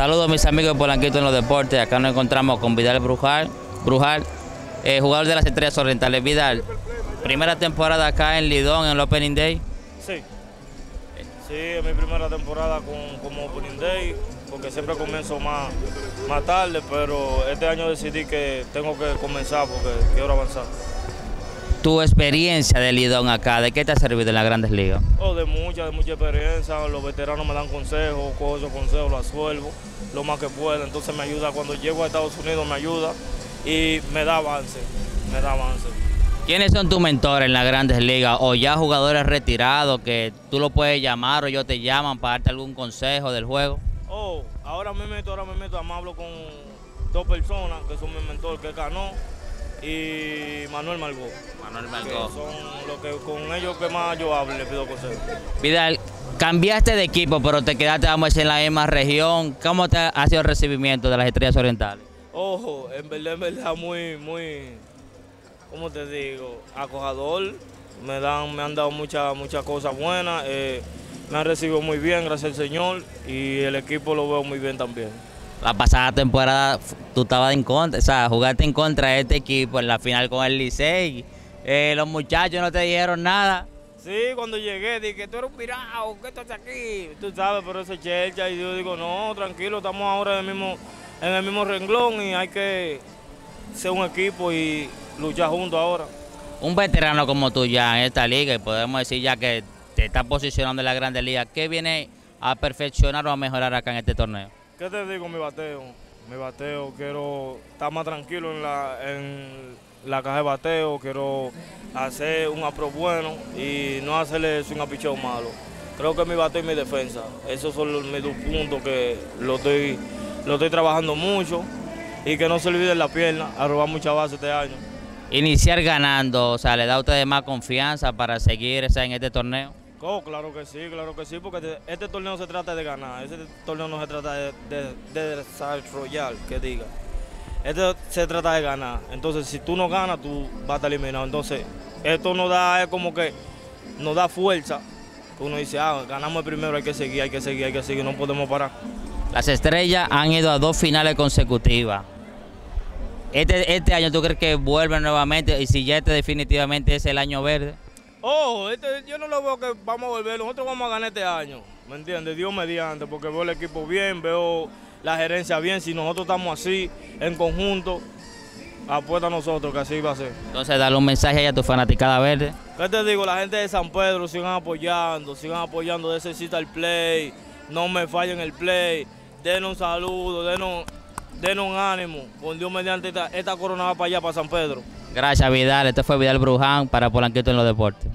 Saludos mis amigos de Polanquito en los deportes. Acá nos encontramos con Vidal Brujal, Brujal eh, jugador de las Estrellas Orientales. Vidal, primera temporada acá en Lidón en el Opening Day. Sí. Sí, es mi primera temporada con, como Opening Day, porque siempre comienzo más, más tarde, pero este año decidí que tengo que comenzar porque quiero avanzar. Tu experiencia de Lidón acá, ¿de qué te ha servido en las grandes ligas? Oh, de mucha, de mucha experiencia, los veteranos me dan consejos, cojo esos consejos, los asuelvo lo más que puedo, entonces me ayuda, cuando llego a Estados Unidos me ayuda y me da avance, me da avance. ¿Quiénes son tus mentores en las grandes ligas o ya jugadores retirados que tú lo puedes llamar o ellos te llaman para darte algún consejo del juego? Oh, ahora me meto, ahora me meto, hablo con dos personas que son mi mentor, que es Cano y Manuel Margó. Manuel Margó. Son los que con ellos que más yo hablo, le pido consejos. Vidal, cambiaste de equipo, pero te quedaste vamos, en la misma región. ¿Cómo te ha sido el recibimiento de las estrellas orientales? Ojo, en verdad, en verdad, muy, muy, ¿cómo te digo? Acojador. Me, dan, me han dado muchas muchas cosas buenas. Eh, me han recibido muy bien, gracias al Señor. Y el equipo lo veo muy bien también. La pasada temporada tú estabas en contra, o sea, jugaste en contra de este equipo en la final con el Licey. Eh, los muchachos no te dijeron nada. Sí, cuando llegué dije, tú eres un pirado, ¿qué estás aquí? Tú sabes, pero ese chelcha y yo digo, no, tranquilo, estamos ahora en el mismo, en el mismo renglón y hay que ser un equipo y luchar juntos ahora. Un veterano como tú ya en esta liga y podemos decir ya que te está posicionando en la Grande Liga, ¿qué viene a perfeccionar o a mejorar acá en este torneo? ¿Qué te digo, mi bateo? Mi bateo, quiero estar más tranquilo en la, en la caja de bateo, quiero hacer un apro bueno y no hacerle un apicheo malo. Creo que mi bateo y mi defensa, esos son los, mis dos puntos que lo estoy, lo estoy trabajando mucho y que no se olvide la pierna a robar mucha base este año. Iniciar ganando, o sea, ¿le da a ustedes más confianza para seguir en este torneo? Claro que sí, claro que sí, porque este, torneo se trata de ganar, este torneo no se trata de, de, de desarrollar, que diga. Este se trata de ganar. Entonces, si tú no ganas, tú vas a estar eliminado. Entonces, esto nos da, es como que nos da fuerza. Uno dice, ah, ganamos el primero, hay que seguir, hay que seguir, hay que seguir, no podemos parar. Las estrellas han ido a dos finales consecutivas. Este, este año, ¿tú crees que vuelven nuevamente? Y si ya este definitivamente es el año verde. Oh, este, yo no lo veo que vamos a volver. Nosotros vamos a ganar este año. ¿Me entiendes? Dios mediante, porque veo el equipo bien, veo la gerencia bien. Si nosotros estamos así, en conjunto, apuesta a nosotros que así va a ser. Entonces, dale un mensaje a tu fanaticada verde. ¿Qué te digo? La gente de San Pedro sigan apoyando, sigan apoyando. Necesita el play, no me fallen el play. Denos un saludo, denos, denos un ánimo. Con Dios mediante esta, esta corona va para allá, para San Pedro. Gracias, Vidal. Este fue Vidal Bruján para Polanquito en los Deportes.